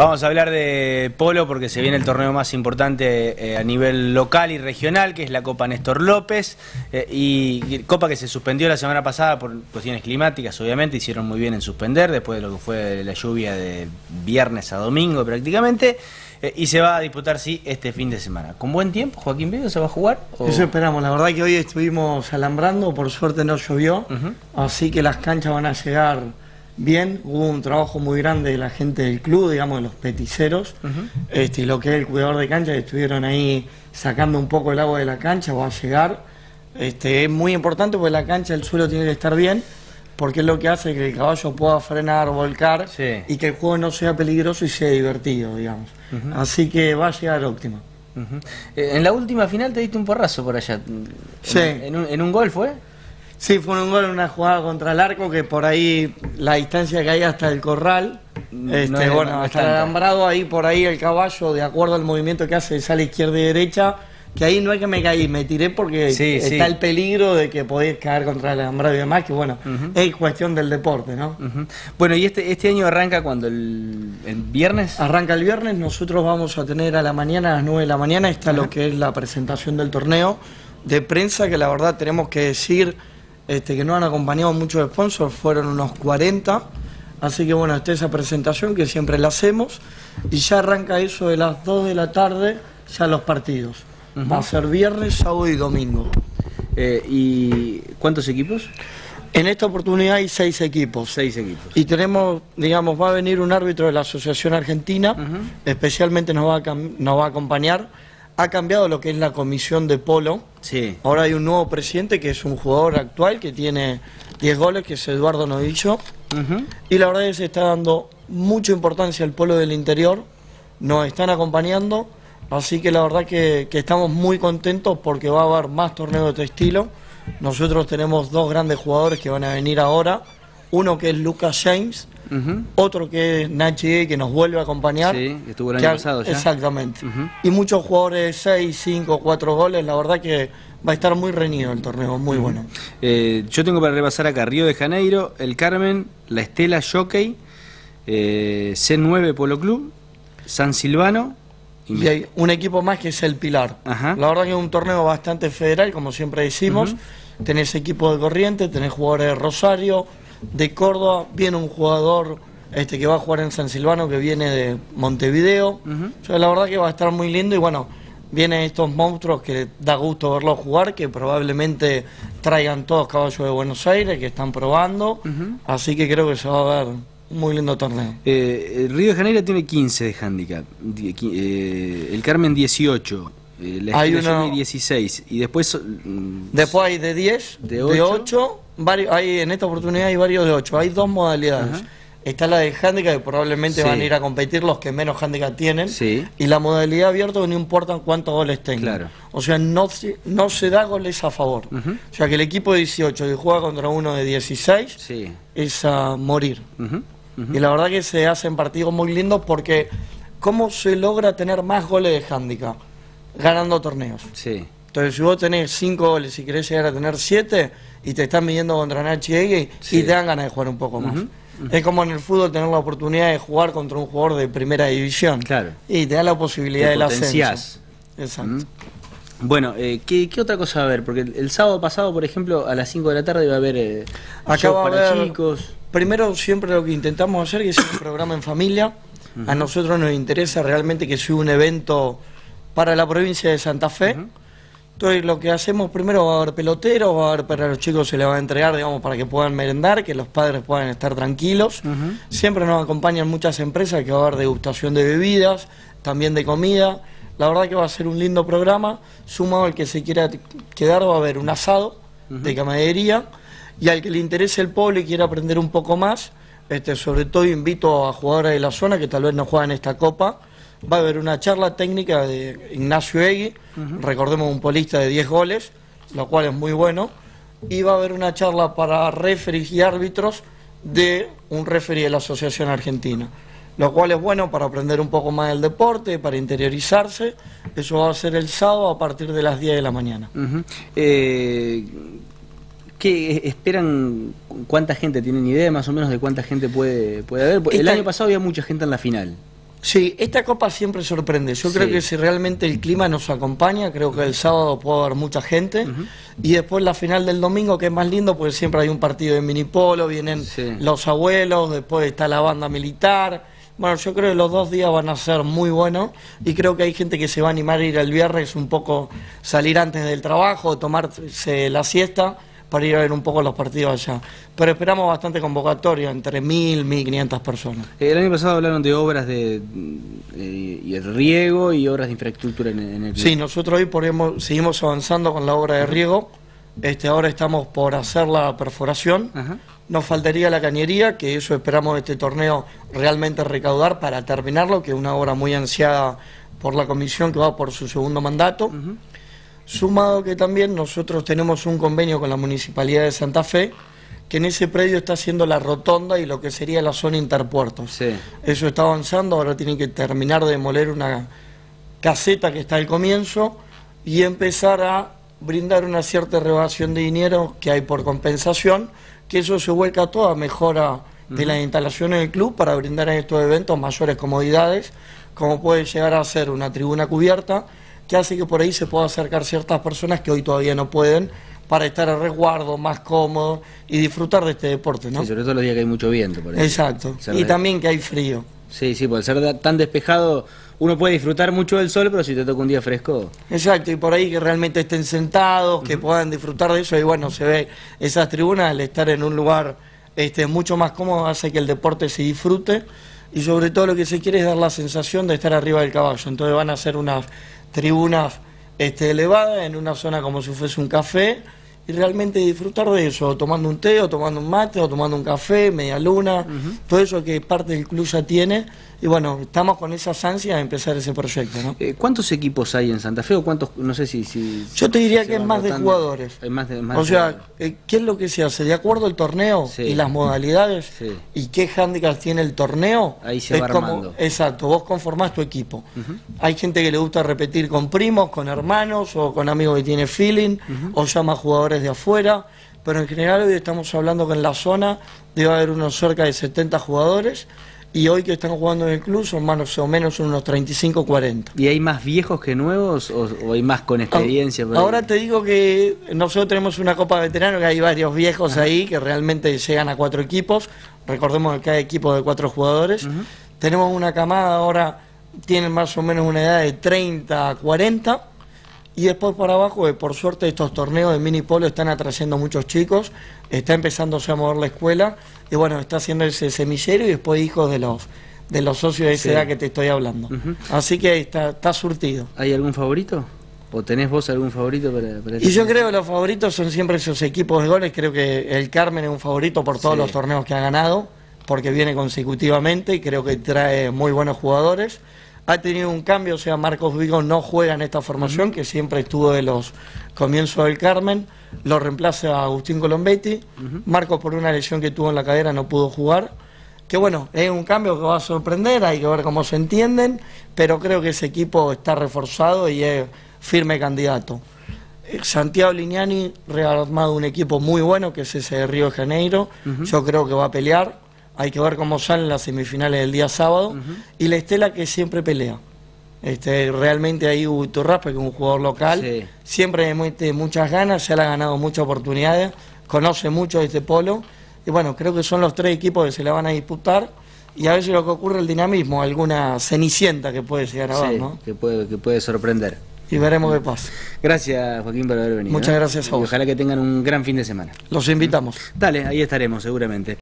Vamos a hablar de polo porque se viene el torneo más importante eh, a nivel local y regional, que es la Copa Néstor López, eh, y Copa que se suspendió la semana pasada por cuestiones climáticas, obviamente, hicieron muy bien en suspender, después de lo que fue la lluvia de viernes a domingo prácticamente, eh, y se va a disputar, sí, este fin de semana. ¿Con buen tiempo, Joaquín Bello, se va a jugar? Eso esperamos, la verdad que hoy estuvimos alambrando, por suerte no llovió, así que las canchas van a llegar bien, hubo un trabajo muy grande de la gente del club, digamos, de los peticeros, este, lo que es el cuidador de cancha, que estuvieron ahí sacando un poco el agua de la cancha, va a llegar. Este, es muy importante porque la cancha, el suelo tiene que estar bien, porque es lo que hace que el caballo pueda frenar, volcar, y que el juego no sea peligroso y sea divertido, digamos. Así que va a llegar óptimo. Eh, en la última final te diste un porrazo por allá. Sí. ¿En, un, en un gol fue? Sí, fue un gol en una jugada contra el arco que por ahí la distancia que hay hasta el corral, este, bueno, hasta el alambrado ahí por ahí el caballo, de acuerdo al movimiento que hace, sale izquierda y derecha, que ahí no es que me caí, me tiré porque está el peligro de que podéis caer contra el alambrado y demás, que bueno, es cuestión del deporte, ¿no? Bueno, y este, este año arranca cuando el, viernes. Arranca el viernes, nosotros vamos a tener a la mañana, a las 9 de la mañana, está lo que es la presentación del torneo de prensa, que la verdad tenemos que decir este, que no han acompañado muchos sponsors, fueron unos 40. Así que bueno, está esa presentación que siempre la hacemos y ya arranca eso de las 2 de la tarde, ya los partidos. Va a ser viernes, sábado y domingo. Eh, ¿Y cuántos equipos? En esta oportunidad hay seis equipos. Seis equipos. Y tenemos, digamos, va a venir un árbitro de la Asociación Argentina, especialmente nos va, a, nos va a acompañar ha cambiado lo que es la comisión de polo. Sí. Ahora hay un nuevo presidente que es un jugador actual que tiene 10 goles, que es Eduardo Novillo. Y la verdad es que se está dando mucha importancia al polo del interior. Nos están acompañando. Así que la verdad que, que estamos muy contentos porque va a haber más torneos de este estilo. Nosotros tenemos dos grandes jugadores que van a venir ahora. Uno que es Lucas James, otro que es Nachi que nos vuelve a acompañar. Sí, estuvo el año pasado ya. Exactamente. Y muchos jugadores, 6, 5, 4 goles, la verdad que va a estar muy reñido el torneo, muy bueno. Eh, yo tengo para repasar acá Río de Janeiro, el Carmen, la Estela Jockey, eh, C9 Polo Club, San Silvano. Y, hay un equipo más que es el Pilar. La verdad que es un torneo bastante federal, como siempre decimos. Tenés equipo de corriente, tenés jugadores de Rosario, de Córdoba, viene un jugador este que va a jugar en San Silvano que viene de Montevideo. la verdad que va a estar muy lindo y bueno, vienen estos monstruos que da gusto verlos jugar, que probablemente traigan todos caballos de Buenos Aires, que están probando. Así que creo que se va a ver un muy lindo torneo. Eh, Río de Janeiro tiene 15 de handicap, eh, el Carmen 18. Eh, la hay uno... 16 y después mm, después hay de 10 de 8, varios, hay, en esta oportunidad hay varios de 8, hay dos modalidades. Está la de handicap, que probablemente van a ir a competir los que menos handicap tienen. Y la modalidad abierta, no importa cuántos goles tengan. O sea, no, no se da goles a favor. O sea, que el equipo de 18 que juega contra uno de 16 es a morir. Y la verdad que se hacen partidos muy lindos porque ¿cómo se logra tener más goles de handicap? Ganando torneos. Entonces, si vos tenés 5 goles y querés llegar a tener 7 y te están midiendo contra Nachi Ege y te dan ganas de jugar un poco más. Es como en el fútbol tener la oportunidad de jugar contra un jugador de primera división. Claro. Y te da la posibilidad de la ascenso. Exacto. Bueno, eh, ¿qué, otra cosa va a haber? Porque el, sábado pasado, por ejemplo, a las 5 de la tarde va a haber eh, Acá para chicos. Primero, siempre lo que intentamos hacer es un programa en familia. A nosotros nos interesa realmente que sea un evento para la provincia de Santa Fe. Entonces lo que hacemos primero va a haber peloteros, va a haber para los chicos se les va a entregar, digamos, para que puedan merendar, que los padres puedan estar tranquilos. Siempre nos acompañan muchas empresas que va a haber degustación de bebidas, también de comida. La verdad que va a ser un lindo programa. Sumado al que se quiera quedar va a haber un asado de camaradería y al que le interese el pueblo y quiera aprender un poco más, este, sobre todo invito a jugadores de la zona que tal vez no juegan esta copa va a haber una charla técnica de Ignacio Egui, recordemos un polista de 10 goles, lo cual es muy bueno, y va a haber una charla para referees y árbitros de un referee de la Asociación Argentina, lo cual es bueno para aprender un poco más del deporte, para interiorizarse, eso va a ser el sábado a partir de las 10 de la mañana. Eh, ¿Qué esperan? ¿Cuánta gente? ¿Tienen idea más o menos de cuánta gente puede, puede haber? El año pasado había mucha gente en la final. Sí, esta copa siempre sorprende. Yo creo que si realmente el clima nos acompaña, creo que el sábado puede haber mucha gente. Y después la final del domingo, que es más lindo, porque siempre hay un partido de minipolo, vienen los abuelos, después está la banda militar. Bueno, yo creo que los dos días van a ser muy buenos y creo que hay gente que se va a animar a ir el viernes un poco, salir antes del trabajo, tomarse la siesta para ir a ver un poco los partidos allá. Pero esperamos bastante convocatoria, entre 1.000, 1.500 personas. El año pasado hablaron de obras de, y el riego y obras de infraestructura en, el Sí, nosotros hoy seguimos avanzando con la obra de riego. Este, ahora estamos por hacer la perforación. Nos faltaría la cañería, que eso esperamos este torneo realmente recaudar para terminarlo, que es una obra muy ansiada por la comisión que va por su segundo mandato. Sumado que también nosotros tenemos un convenio con la Municipalidad de Santa Fe, que en ese predio está haciendo la rotonda y lo que sería la zona interpuertos. Eso está avanzando, ahora tienen que terminar de demoler una caseta que está al comienzo y empezar a brindar una cierta rebajación de dinero que hay por compensación, que eso se vuelca a toda mejora de las instalaciones del club para brindar en estos eventos mayores comodidades, como puede llegar a ser una tribuna cubierta, que hace que por ahí se pueda acercar ciertas personas que hoy todavía no pueden para estar a resguardo, más cómodo y disfrutar de este deporte, ¿no? Sí, sobre todo los días que hay mucho viento. Por Exacto, y también que hay frío. Sí, sí, por ser tan despejado uno puede disfrutar mucho del sol, pero si te toca un día fresco... Exacto, y por ahí que realmente estén sentados, que puedan disfrutar de eso, y bueno, se ve esas tribunas, al estar en un lugar este, mucho más cómodo hace que el deporte se disfrute, y sobre todo lo que se quiere es dar la sensación de estar arriba del caballo, entonces van a ser unas tribunas este, elevadas en una zona como si fuese un café y realmente disfrutar de eso, tomando un té o tomando un mate o tomando un café, media luna, todo eso que parte del club ya tiene y bueno, estamos con esa ansias de empezar ese proyecto. ¿no? Eh, ¿Cuántos equipos hay en Santa Fe o cuántos, no sé si... si Yo te diría que es más de jugadores. más de, o sea, eh, ¿qué es lo que se hace? De acuerdo al torneo y las modalidades y qué handicaps tiene el torneo. Ahí se va armando. Exacto, vos conformás tu equipo. Hay gente que le gusta repetir con primos, con hermanos o con amigos que tiene feeling o llama jugadores de afuera. Pero en general hoy estamos hablando que en la zona debe haber unos cerca de 70 jugadores y hoy que están jugando en el club son más o menos unos 35 40. ¿Y hay más viejos que nuevos o, hay más con experiencia? Ahora te digo que nosotros tenemos una Copa Veterano que hay varios viejos ahí que realmente llegan a cuatro equipos. Recordemos que cada equipo de cuatro jugadores. Tenemos una camada ahora, tienen más o menos una edad de 30 a 40 y después por abajo, eh, por suerte, estos torneos de mini polo están atrayendo muchos chicos, está empezándose a mover la escuela, y bueno, está haciendo ese semillero y después hijos de los de los socios de esa edad que te estoy hablando. Así que está, está surtido. ¿Hay algún favorito? ¿O tenés vos algún favorito para, este Y yo creo que los favoritos son siempre esos equipos de goles. Creo que el Carmen es un favorito por todos los torneos que ha ganado, porque viene consecutivamente y creo que trae muy buenos jugadores ha tenido un cambio, o sea, Marcos Vigo no juega en esta formación, que siempre estuvo de los comienzos del Carmen, lo reemplaza a Agustín Colombetti, Marcos por una lesión que tuvo en la cadera no pudo jugar, que bueno, es un cambio que va a sorprender, hay que ver cómo se entienden, pero creo que ese equipo está reforzado y es firme candidato. Eh, Santiago Lignani rearmado un equipo muy bueno, que es ese de Río de Janeiro, yo creo que va a pelear, hay que ver cómo salen las semifinales del día sábado. Y la Estela que siempre pelea. Este, realmente ahí Turraspe, que es un jugador local, siempre mete muchas ganas, ya le ha ganado muchas oportunidades, conoce mucho de este polo. Y bueno, creo que son los tres equipos que se la van a disputar. Y a veces lo que ocurre el dinamismo, alguna cenicienta que puede llegar a ver, ¿no? Que puede, que puede sorprender. Y veremos qué pasa. Gracias, Joaquín, por haber venido. Muchas ¿eh? gracias a vos. ojalá que tengan un gran fin de semana. Los invitamos. Dale, ahí estaremos, seguramente.